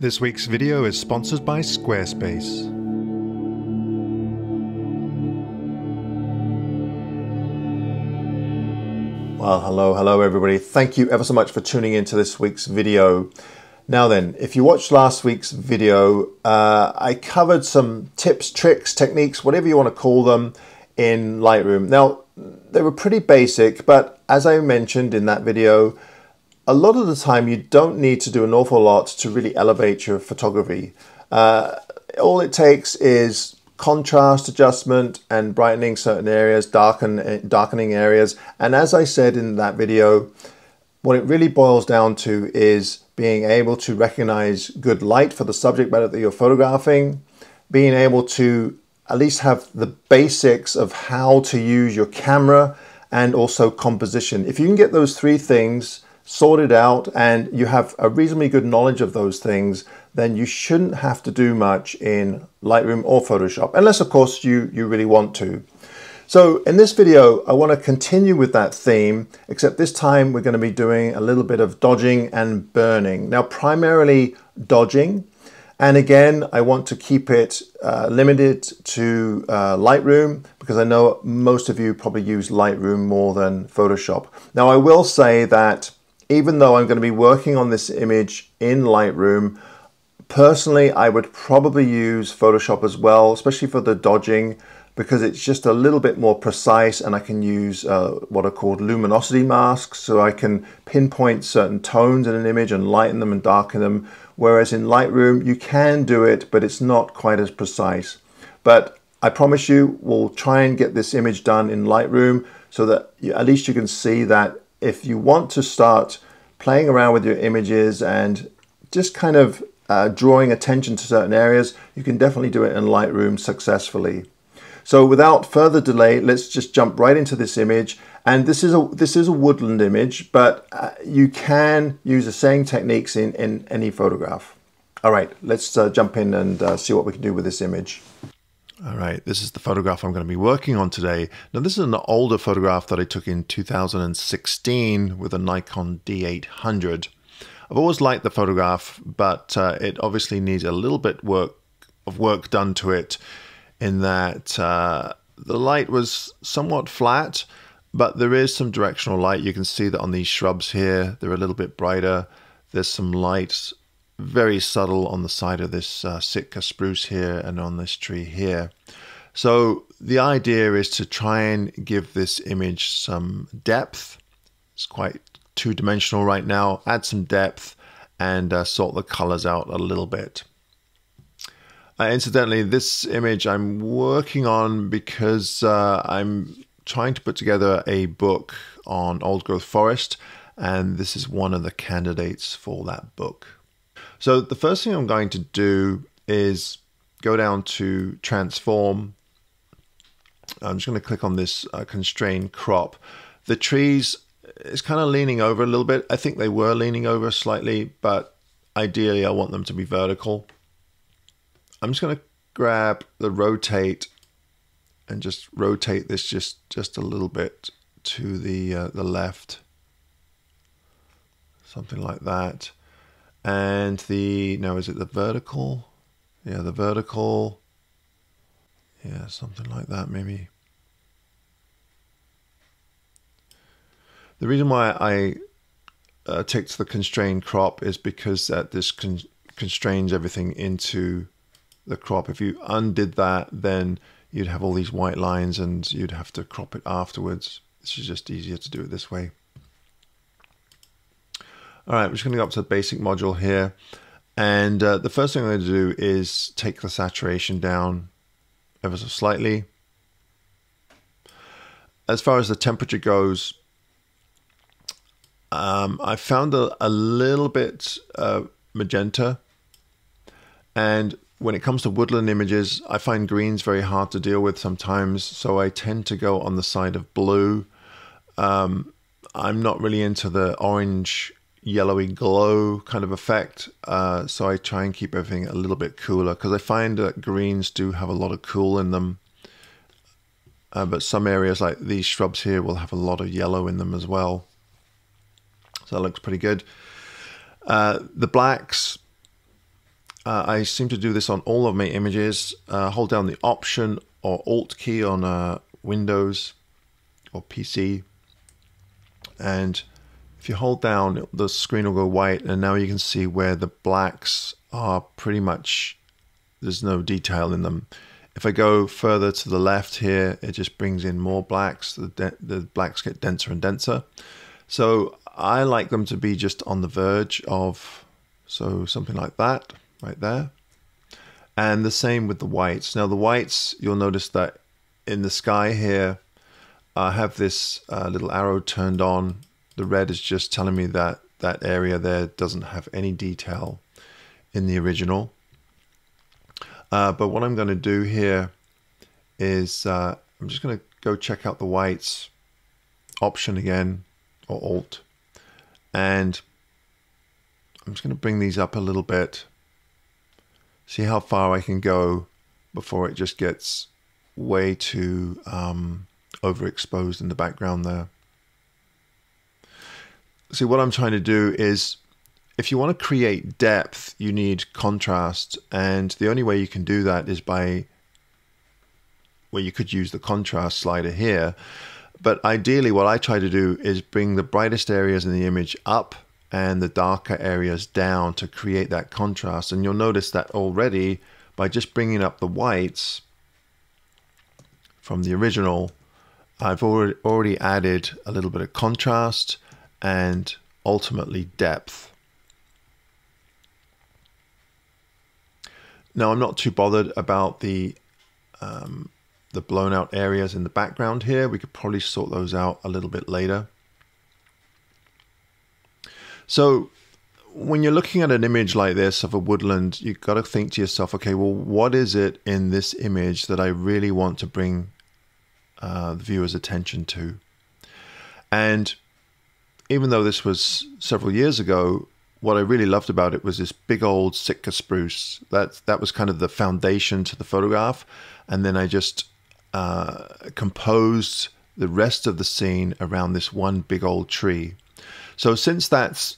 This week's video is sponsored by Squarespace. Well, hello, hello everybody. Thank you ever so much for tuning into this week's video. Now then, if you watched last week's video, uh, I covered some tips, tricks, techniques, whatever you want to call them in Lightroom. Now, they were pretty basic, but as I mentioned in that video, a lot of the time you don't need to do an awful lot to really elevate your photography. Uh, all it takes is contrast adjustment and brightening certain areas, darken, darkening areas. And as I said in that video, what it really boils down to is being able to recognize good light for the subject matter that you're photographing, being able to at least have the basics of how to use your camera and also composition. If you can get those three things sorted out and you have a reasonably good knowledge of those things, then you shouldn't have to do much in Lightroom or Photoshop, unless of course you, you really want to. So in this video, I want to continue with that theme, except this time we're going to be doing a little bit of dodging and burning. Now, primarily dodging. And again, I want to keep it uh, limited to uh, Lightroom because I know most of you probably use Lightroom more than Photoshop. Now, I will say that even though I'm going to be working on this image in Lightroom, personally, I would probably use Photoshop as well, especially for the dodging because it's just a little bit more precise and I can use uh, what are called luminosity masks so I can pinpoint certain tones in an image and lighten them and darken them. Whereas in Lightroom you can do it but it's not quite as precise. But I promise you we'll try and get this image done in Lightroom so that at least you can see that if you want to start playing around with your images and just kind of uh, drawing attention to certain areas you can definitely do it in Lightroom successfully. So without further delay, let's just jump right into this image. And this is a this is a woodland image, but uh, you can use the same techniques in, in any photograph. All right, let's uh, jump in and uh, see what we can do with this image. All right, this is the photograph I'm going to be working on today. Now, this is an older photograph that I took in 2016 with a Nikon D800. I've always liked the photograph, but uh, it obviously needs a little bit work of work done to it in that uh, the light was somewhat flat, but there is some directional light. You can see that on these shrubs here, they're a little bit brighter. There's some light, very subtle on the side of this uh, Sitka spruce here and on this tree here. So the idea is to try and give this image some depth. It's quite two-dimensional right now. Add some depth and uh, sort the colors out a little bit. Uh, incidentally, this image I'm working on because uh, I'm trying to put together a book on old growth forest, and this is one of the candidates for that book. So, the first thing I'm going to do is go down to transform. I'm just going to click on this uh, constrain crop. The trees is kind of leaning over a little bit. I think they were leaning over slightly, but ideally I want them to be vertical. I'm just going to grab the rotate and just rotate this just just a little bit to the uh, the left something like that and the no is it the vertical yeah the vertical yeah something like that maybe the reason why I uh, take the constrained crop is because that this con constrains everything into the crop. If you undid that, then you'd have all these white lines and you'd have to crop it afterwards. This is just easier to do it this way. All right, I'm just going to go up to the basic module here. And uh, the first thing I'm going to do is take the saturation down ever so slightly. As far as the temperature goes, um, I found a, a little bit uh, magenta. And when it comes to woodland images, I find greens very hard to deal with sometimes, so I tend to go on the side of blue. Um, I'm not really into the orange, yellowy glow kind of effect, uh, so I try and keep everything a little bit cooler because I find that greens do have a lot of cool in them. Uh, but some areas like these shrubs here will have a lot of yellow in them as well. So that looks pretty good. Uh, the blacks, Uh, I seem to do this on all of my images. Uh, hold down the Option or Alt key on uh, Windows or PC. And if you hold down, the screen will go white. And now you can see where the blacks are pretty much, there's no detail in them. If I go further to the left here, it just brings in more blacks. The, the blacks get denser and denser. So I like them to be just on the verge of, so something like that right there. And the same with the whites. Now the whites, you'll notice that in the sky here, I have this uh, little arrow turned on. The red is just telling me that that area there doesn't have any detail in the original. Uh, but what I'm going to do here is uh, I'm just going to go check out the whites option again or alt and I'm just going to bring these up a little bit see how far I can go before it just gets way too um, overexposed in the background there. See, what I'm trying to do is if you want to create depth, you need contrast. And the only way you can do that is by, well, you could use the contrast slider here. But ideally, what I try to do is bring the brightest areas in the image up and the darker areas down to create that contrast. And you'll notice that already by just bringing up the whites from the original, I've already, already added a little bit of contrast and ultimately depth. Now I'm not too bothered about the um, the blown out areas in the background here. We could probably sort those out a little bit later. So when you're looking at an image like this of a woodland, you've got to think to yourself, okay, well, what is it in this image that I really want to bring uh, the viewer's attention to? And even though this was several years ago, what I really loved about it was this big old Sitka spruce. That that was kind of the foundation to the photograph, and then I just uh, composed the rest of the scene around this one big old tree. So since that's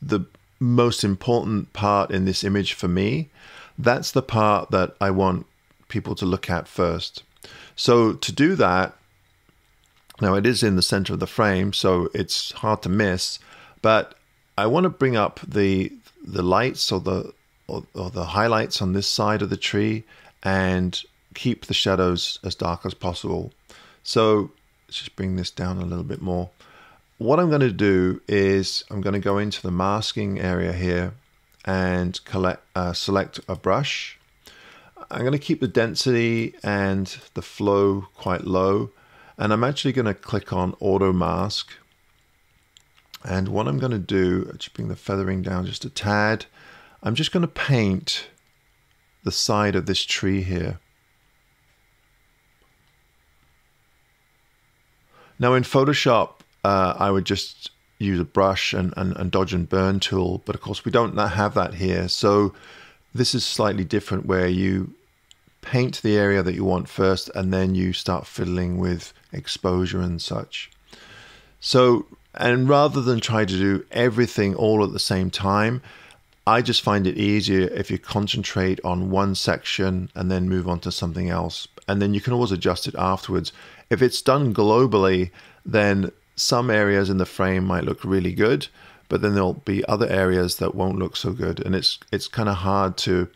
the most important part in this image for me, that's the part that I want people to look at first. So to do that, now it is in the center of the frame, so it's hard to miss, but I want to bring up the the lights or the or, or the highlights on this side of the tree and keep the shadows as dark as possible. So let's just bring this down a little bit more what I'm going to do is I'm going to go into the masking area here and collect, uh, select a brush. I'm going to keep the density and the flow quite low. And I'm actually going to click on auto mask. And what I'm going to do, just bring the feathering down just a tad. I'm just going to paint the side of this tree here. Now in Photoshop, uh, I would just use a brush and, and, and dodge and burn tool. But of course, we don't have that here. So this is slightly different where you paint the area that you want first and then you start fiddling with exposure and such. So, and rather than try to do everything all at the same time, I just find it easier if you concentrate on one section and then move on to something else. And then you can always adjust it afterwards. If it's done globally, then some areas in the frame might look really good, but then there'll be other areas that won't look so good, and it's it's kind of hard to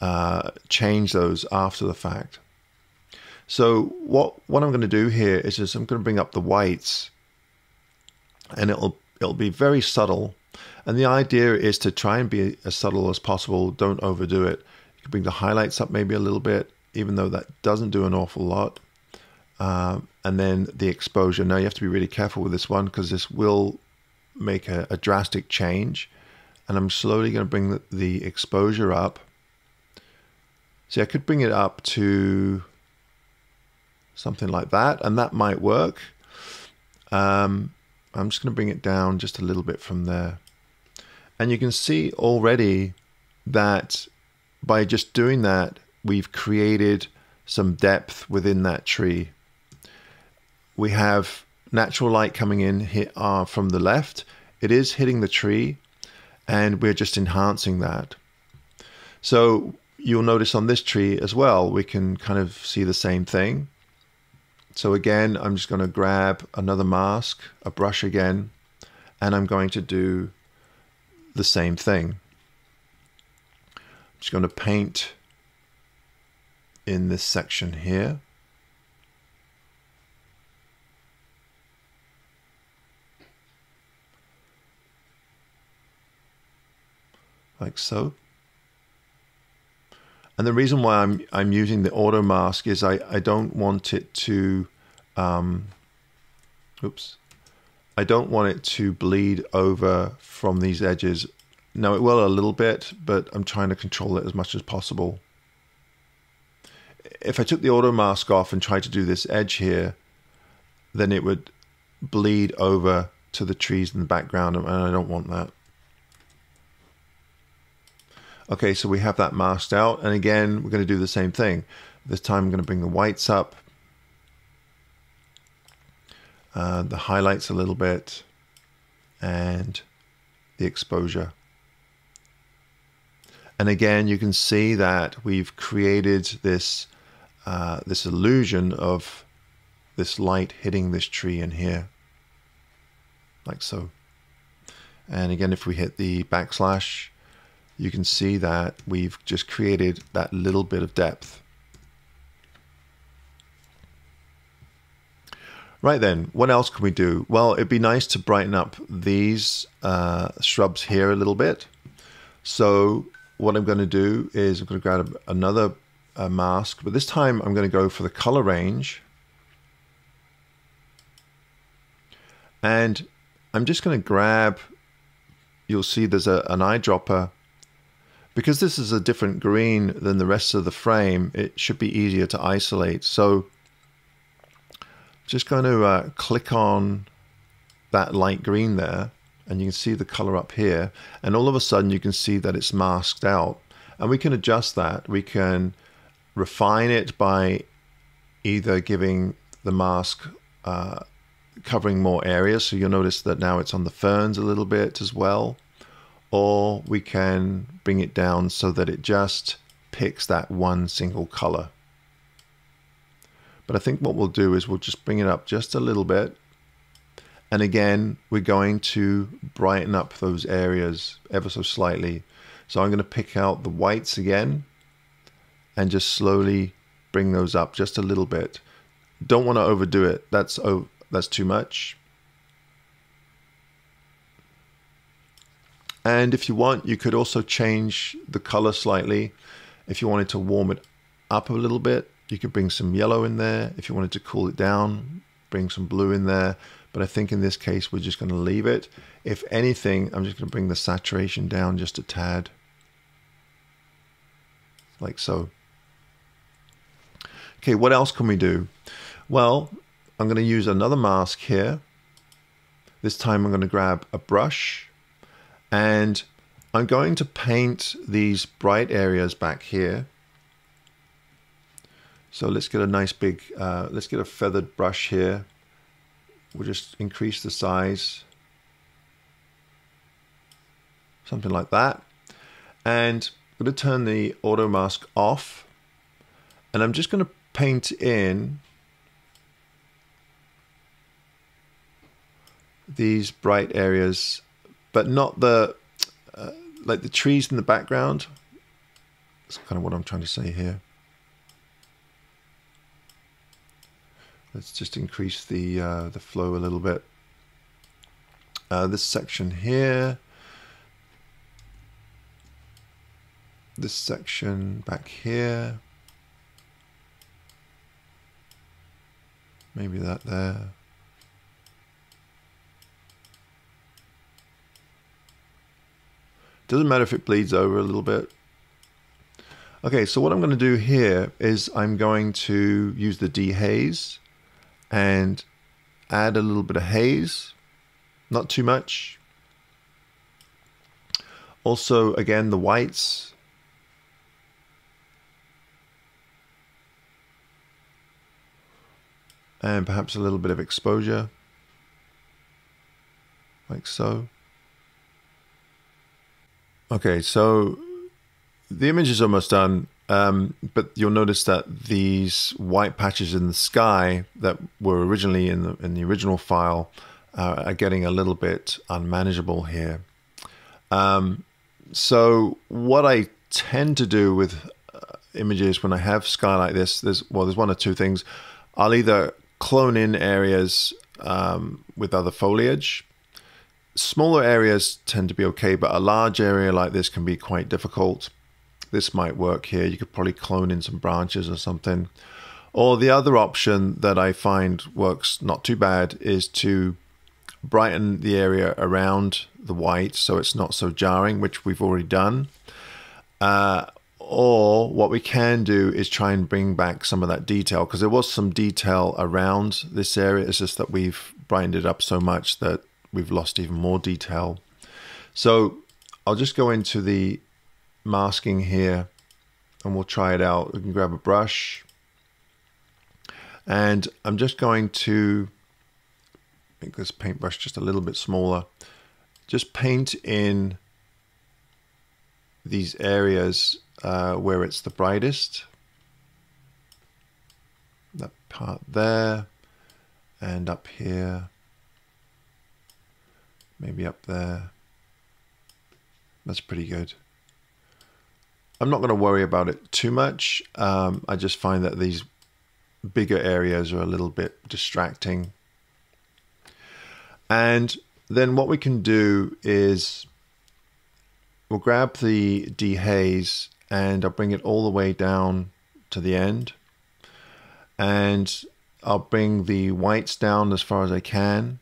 uh, change those after the fact. So what what I'm going to do here is just I'm going to bring up the whites, and it'll it'll be very subtle, and the idea is to try and be as subtle as possible. Don't overdo it. You can bring the highlights up maybe a little bit, even though that doesn't do an awful lot. Um, and then the exposure. Now you have to be really careful with this one because this will make a, a, drastic change. And I'm slowly going to bring the, the, exposure up. See, I could bring it up to something like that, and that might work. Um, I'm just going to bring it down just a little bit from there. And you can see already that by just doing that, we've created some depth within that tree we have natural light coming in here, uh, from the left. It is hitting the tree, and we're just enhancing that. So you'll notice on this tree as well, we can kind of see the same thing. So again, I'm just going to grab another mask, a brush again, and I'm going to do the same thing. I'm just going to paint in this section here. Like so. And the reason why I'm I'm using the auto mask is I, I don't want it to um, oops I don't want it to bleed over from these edges. Now it will a little bit, but I'm trying to control it as much as possible. If I took the auto mask off and tried to do this edge here, then it would bleed over to the trees in the background, and I don't want that. Okay, so we have that masked out, and again, we're going to do the same thing. This time I'm going to bring the whites up, uh, the highlights a little bit, and the exposure. And again, you can see that we've created this uh, this illusion of this light hitting this tree in here, like so. And again, if we hit the backslash, you can see that we've just created that little bit of depth. Right then, what else can we do? Well, it'd be nice to brighten up these uh, shrubs here a little bit. So what I'm going to do is I'm going to grab another uh, mask, but this time I'm going to go for the color range. And I'm just going to grab, you'll see there's a, an eyedropper. Because this is a different green than the rest of the frame, it should be easier to isolate. So just going to uh, click on that light green there and you can see the color up here and all of a sudden you can see that it's masked out. And we can adjust that. We can refine it by either giving the mask uh, covering more areas so you'll notice that now it's on the ferns a little bit as well or we can bring it down so that it just picks that one single color but I think what we'll do is we'll just bring it up just a little bit. And again, we're going to brighten up those areas ever so slightly. So I'm going to pick out the whites again and just slowly bring those up just a little bit. Don't want to overdo it. That's oh, that's too much. And if you want, you could also change the color slightly. If you wanted to warm it up a little bit, you could bring some yellow in there. If you wanted to cool it down, bring some blue in there. But I think in this case, we're just going to leave it. If anything, I'm just going to bring the saturation down just a tad. Like so. Okay, what else can we do? Well, I'm going to use another mask here. This time I'm going to grab a brush and I'm going to paint these bright areas back here so let's get a nice big, uh, let's get a feathered brush here. We'll just increase the size. Something like that. And I'm going to turn the auto mask off. And I'm just going to paint in these bright areas, but not the, uh, like the trees in the background. That's kind of what I'm trying to say here. Let's just increase the uh, the flow a little bit. Uh, this section here, this section back here, maybe that there. Doesn't matter if it bleeds over a little bit. Okay, so what I'm going to do here is I'm going to use the dehaze and add a little bit of haze, not too much. Also, again, the whites. And perhaps a little bit of exposure, like so. Okay, so the image is almost done, um, but you'll notice that these white patches in the sky that were originally in the in the original file uh, are getting a little bit unmanageable here. Um, so what I tend to do with uh, images when I have sky like this, there's well, there's one or two things. I'll either clone in areas um, with other foliage. Smaller areas tend to be okay, but a large area like this can be quite difficult. This might work here. You could probably clone in some branches or something. Or the other option that I find works not too bad is to brighten the area around the white so it's not so jarring, which we've already done. Uh, or what we can do is try and bring back some of that detail because there was some detail around this area. It's just that we've brightened it up so much that we've lost even more detail. So I'll just go into the masking here and we'll try it out. We can grab a brush and I'm just going to make this paintbrush just a little bit smaller. Just paint in these areas uh, where it's the brightest. That part there and up here. Maybe up there. That's pretty good. I'm not going to worry about it too much. Um, I just find that these bigger areas are a little bit distracting. And then what we can do is we'll grab the dehaze and I'll bring it all the way down to the end. And I'll bring the whites down as far as I can.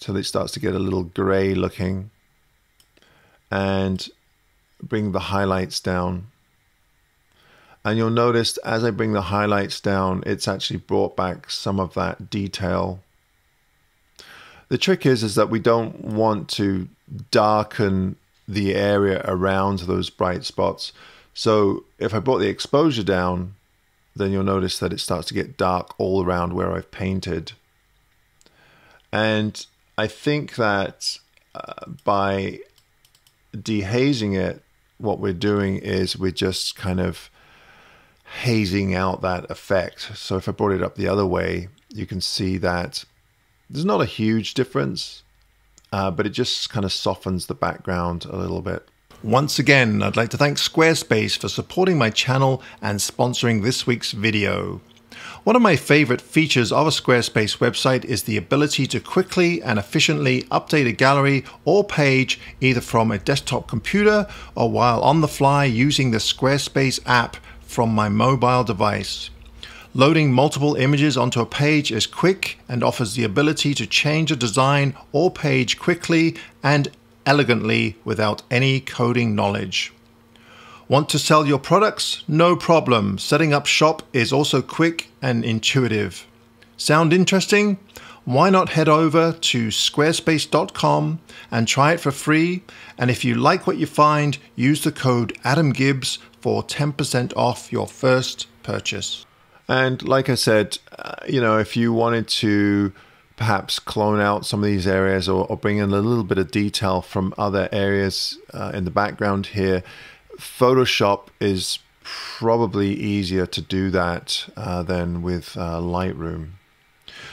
So it starts to get a little gray looking. And bring the highlights down. And you'll notice as I bring the highlights down, it's actually brought back some of that detail. The trick is, is that we don't want to darken the area around those bright spots. So if I brought the exposure down, then you'll notice that it starts to get dark all around where I've painted. And I think that uh, by dehazing it, what we're doing is we're just kind of hazing out that effect. So if I brought it up the other way, you can see that there's not a huge difference, uh, but it just kind of softens the background a little bit. Once again, I'd like to thank Squarespace for supporting my channel and sponsoring this week's video. One of my favorite features of a Squarespace website is the ability to quickly and efficiently update a gallery or page either from a desktop computer or while on the fly using the Squarespace app from my mobile device. Loading multiple images onto a page is quick and offers the ability to change a design or page quickly and elegantly without any coding knowledge. Want to sell your products? No problem. Setting up shop is also quick and intuitive. Sound interesting? Why not head over to squarespace.com and try it for free? And if you like what you find, use the code AdamGibbs for 10% off your first purchase. And like I said, uh, you know, if you wanted to perhaps clone out some of these areas or, or bring in a little bit of detail from other areas uh, in the background here, Photoshop is probably easier to do that uh, than with uh, Lightroom.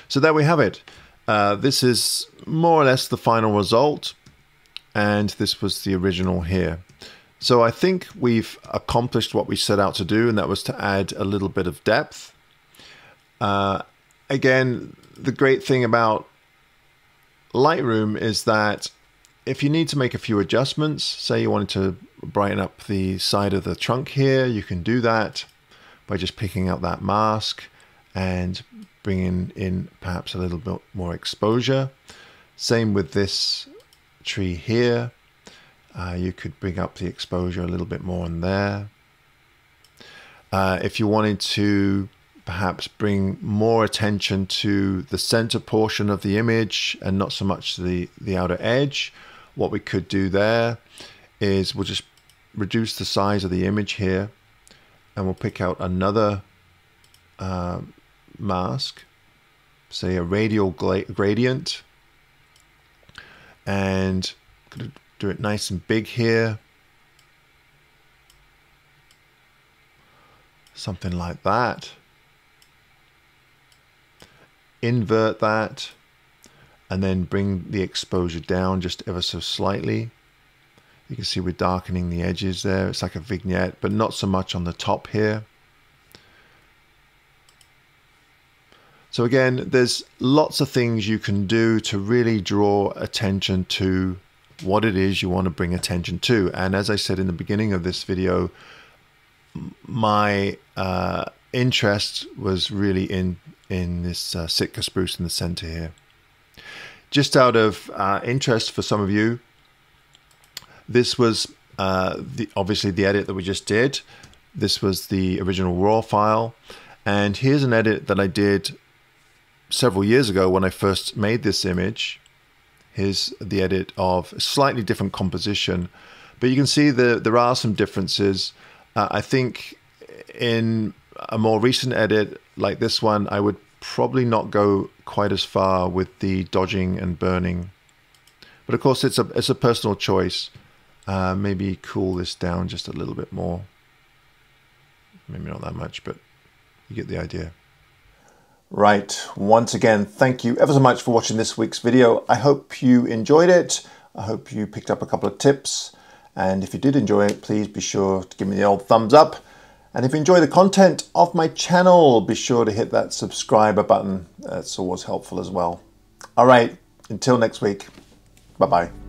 So there we have it. Uh, this is more or less the final result, and this was the original here. So I think we've accomplished what we set out to do, and that was to add a little bit of depth. Uh, again, the great thing about Lightroom is that if you need to make a few adjustments, say you wanted to brighten up the side of the trunk here, you can do that by just picking up that mask and bringing in perhaps a little bit more exposure. Same with this tree here. Uh, you could bring up the exposure a little bit more in there. Uh, if you wanted to perhaps bring more attention to the center portion of the image and not so much the, the outer edge, what we could do there is we'll just reduce the size of the image here and we'll pick out another uh, mask, say a radial gradient, and do it nice and big here. Something like that. Invert that and then bring the exposure down just ever so slightly. You can see we're darkening the edges there. It's like a vignette, but not so much on the top here. So again, there's lots of things you can do to really draw attention to what it is you want to bring attention to. And as I said in the beginning of this video, my uh, interest was really in in this uh, Sitka spruce in the center here. Just out of uh, interest for some of you, this was uh, the, obviously the edit that we just did. This was the original raw file. And here's an edit that I did several years ago when I first made this image. Here's the edit of slightly different composition. But you can see that there are some differences. Uh, I think in a more recent edit like this one, I would probably not go quite as far with the dodging and burning. But of course, it's a it's a personal choice. Uh, maybe cool this down just a little bit more. Maybe not that much, but you get the idea. Right. Once again, thank you ever so much for watching this week's video. I hope you enjoyed it. I hope you picked up a couple of tips. And if you did enjoy it, please be sure to give me the old thumbs up. And if you enjoy the content of my channel, be sure to hit that subscriber button. That's always helpful as well. All right. Until next week. Bye bye.